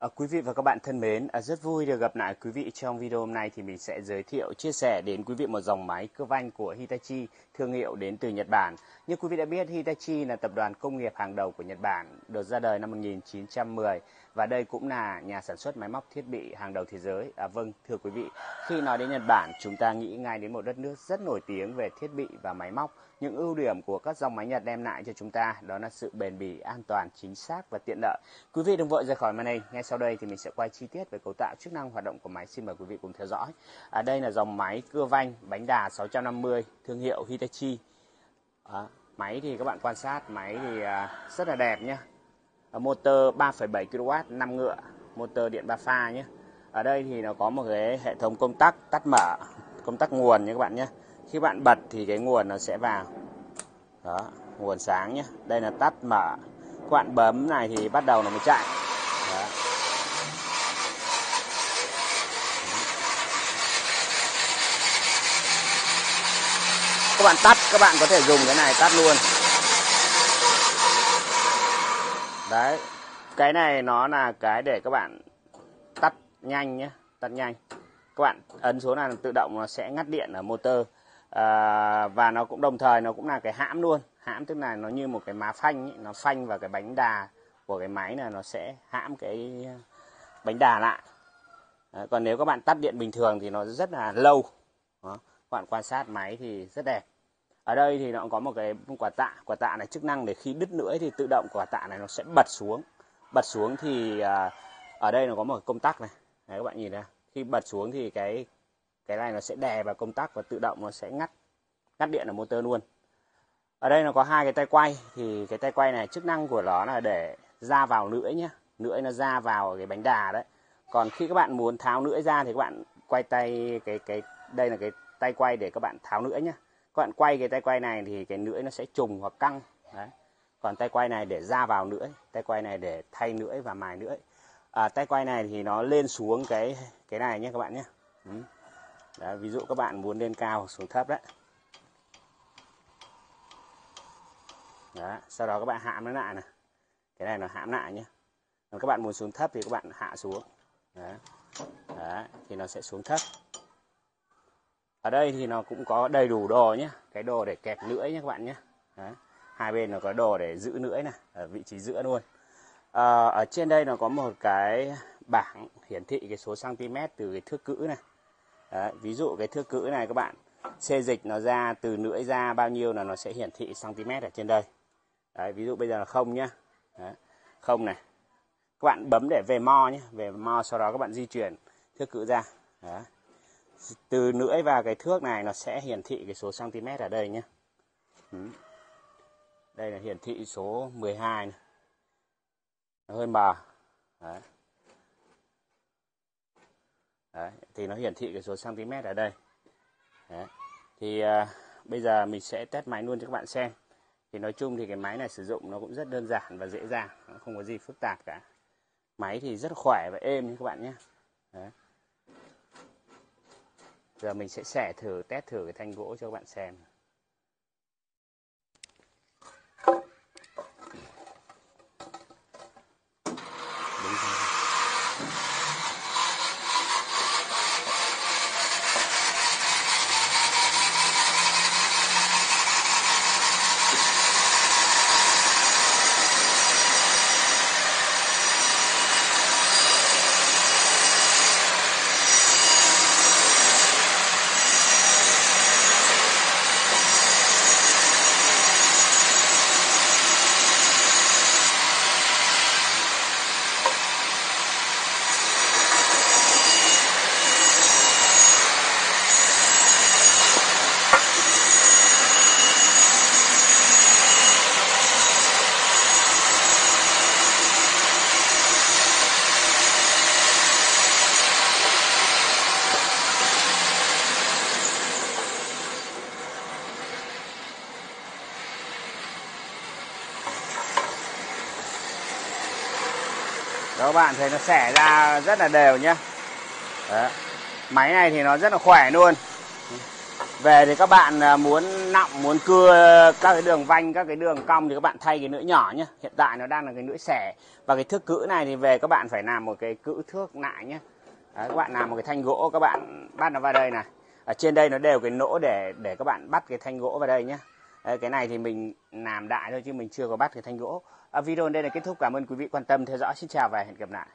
À, quý vị và các bạn thân mến, à, rất vui được gặp lại quý vị trong video hôm nay thì mình sẽ giới thiệu, chia sẻ đến quý vị một dòng máy cơ vanh của Hitachi, thương hiệu đến từ Nhật Bản. Như quý vị đã biết, Hitachi là tập đoàn công nghiệp hàng đầu của Nhật Bản, được ra đời năm 1910 và đây cũng là nhà sản xuất máy móc thiết bị hàng đầu thế giới. À, vâng, thưa quý vị, khi nói đến Nhật Bản, chúng ta nghĩ ngay đến một đất nước rất nổi tiếng về thiết bị và máy móc. Những ưu điểm của các dòng máy Nhật đem lại cho chúng ta đó là sự bền bỉ, an toàn, chính xác và tiện lợi. Quý vị đừng vội rời khỏi màn hình. Ngay sau đây thì mình sẽ quay chi tiết về cấu tạo chức năng hoạt động của máy. Xin mời quý vị cùng theo dõi. À, đây là dòng máy cưa vanh bánh đà 650 thương hiệu Hitachi. À, máy thì các bạn quan sát máy thì à, rất là đẹp nhé. Ờ, motor 3,7 kW 5 ngựa, motor điện 3 pha nhé. Ở đây thì nó có một cái hệ thống công tắc tắt mở, công tắc nguồn nhé các bạn nhé. Khi bạn bật thì cái nguồn nó sẽ vào. Đó nguồn sáng nhé. Đây là tắt mở. Các bạn bấm này thì bắt đầu nó mới chạy. Đó. các bạn tắt các bạn có thể dùng cái này tắt luôn. Đấy cái này nó là cái để các bạn tắt nhanh nhé tắt nhanh. Các bạn ấn số là tự động nó sẽ ngắt điện ở motor. À, và nó cũng đồng thời nó cũng là cái hãm luôn. Hãm tức là nó như một cái má phanh ấy, nó phanh vào cái bánh đà của cái máy là nó sẽ hãm cái bánh đà lại. À, còn nếu các bạn tắt điện bình thường thì nó rất là lâu. Đó. các bạn quan sát máy thì rất đẹp ở đây thì nó cũng có một cái quả tạ quả tạ này chức năng để khi đứt lưỡi thì tự động quả tạ này nó sẽ bật xuống. Bật xuống thì à, ở đây nó có một công tắc này. Đấy, các bạn nhìn này khi bật xuống thì cái cái này nó sẽ đè vào công tắc và tự động nó sẽ ngắt ngắt điện ở motor luôn. Ở đây nó có hai cái tay quay. Thì cái tay quay này chức năng của nó là để ra vào lưỡi nhé lưỡi nó ra vào cái bánh đà đấy. Còn khi các bạn muốn tháo lưỡi ra thì các bạn quay tay cái cái đây là cái tay quay để các bạn tháo lưỡi nhé các bạn quay cái tay quay này thì cái lưỡi nó sẽ trùng hoặc căng. Đấy. Còn tay quay này để ra vào lưỡi tay quay này để thay lưỡi và mài lưỡi. À, tay quay này thì nó lên xuống cái cái này nhé các bạn nhé. Ừ. Đấy, ví dụ các bạn muốn lên cao hoặc xuống thấp đấy. Đó, sau đó các bạn hạ nó lại này. Cái này nó hãm lại nhé. Còn các bạn muốn xuống thấp thì các bạn hạ xuống. Đó. Đó, thì nó sẽ xuống thấp ở đây thì nó cũng có đầy đủ đồ nhé cái đồ để kẹp lưỡi nhé các bạn nhé đấy. hai bên nó có đồ để giữ lưỡi này ở vị trí giữa luôn. À, ở trên đây nó có một cái bảng hiển thị cái số cm từ cái thước cữ này. Đấy, ví dụ cái thước cữ này các bạn xê dịch nó ra từ lưỡi ra bao nhiêu là nó sẽ hiển thị cm ở trên đây. Đấy, ví dụ bây giờ là không nhá. Đấy, không này. Các bạn bấm để về mo nhé về mo sau đó các bạn di chuyển thước cữ ra. Đấy từ lưỡi vào cái thước này nó sẽ hiển thị cái số cm ở đây nhé đây là hiển thị số 12 này. nó hơn bờ Đấy. Đấy, thì nó hiển thị cái số cm ở đây Đấy. thì à, bây giờ mình sẽ test máy luôn cho các bạn xem thì nói chung thì cái máy này sử dụng nó cũng rất đơn giản và dễ dàng nó không có gì phức tạp cả máy thì rất khỏe và êm các bạn nhé Đấy giờ mình sẽ xẻ thử test thử cái thanh gỗ cho các bạn xem Đó các bạn thấy nó xẻ ra rất là đều nhá. Đó. Máy này thì nó rất là khỏe luôn. Về thì các bạn à, muốn nọng muốn cưa các cái đường vanh các cái đường cong thì các bạn thay cái lưỡi nhỏ nhé hiện tại nó đang là cái lưỡi xẻ. Và cái thước cữ này thì về các bạn phải làm một cái cữ thước lại nhé Đấy, các bạn làm một cái thanh gỗ các bạn bắt nó vào đây này. Ở trên đây nó đều cái nỗ để để các bạn bắt cái thanh gỗ vào đây nhé Đấy, cái này thì mình làm đại thôi chứ mình chưa có bắt cái thanh gỗ video đây là kết thúc. Cảm ơn quý vị quan tâm theo dõi. Xin chào và hẹn gặp lại.